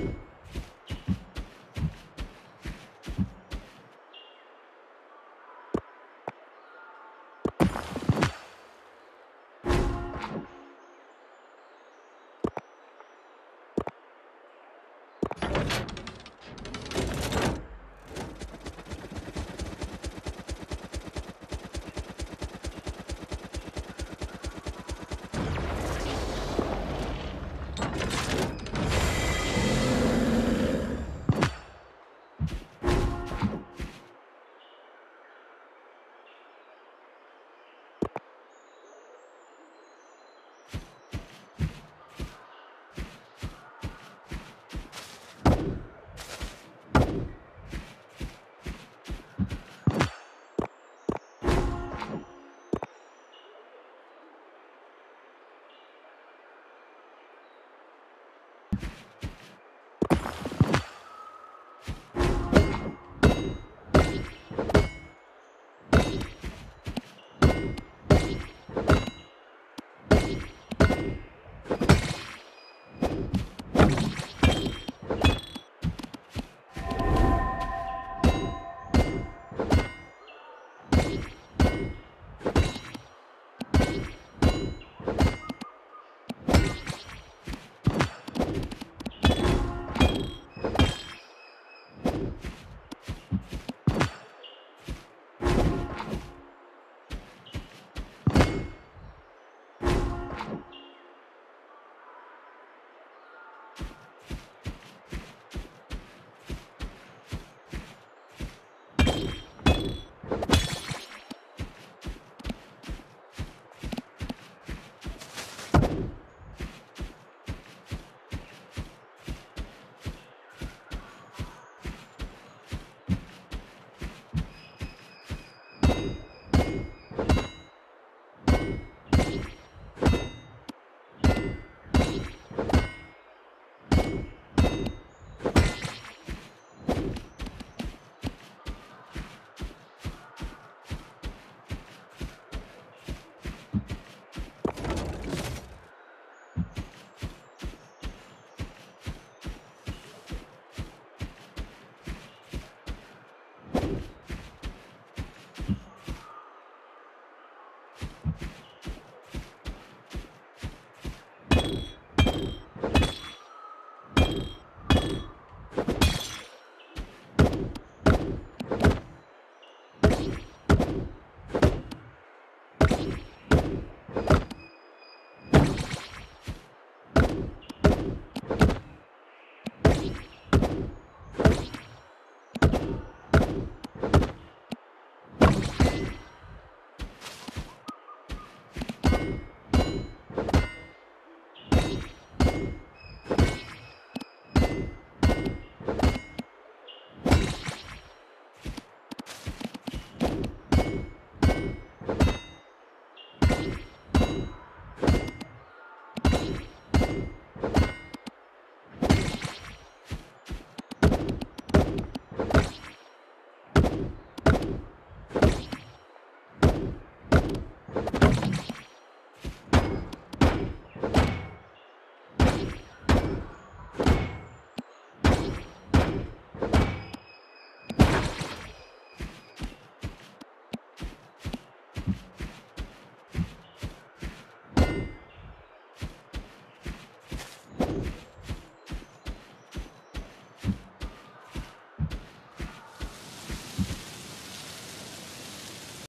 you.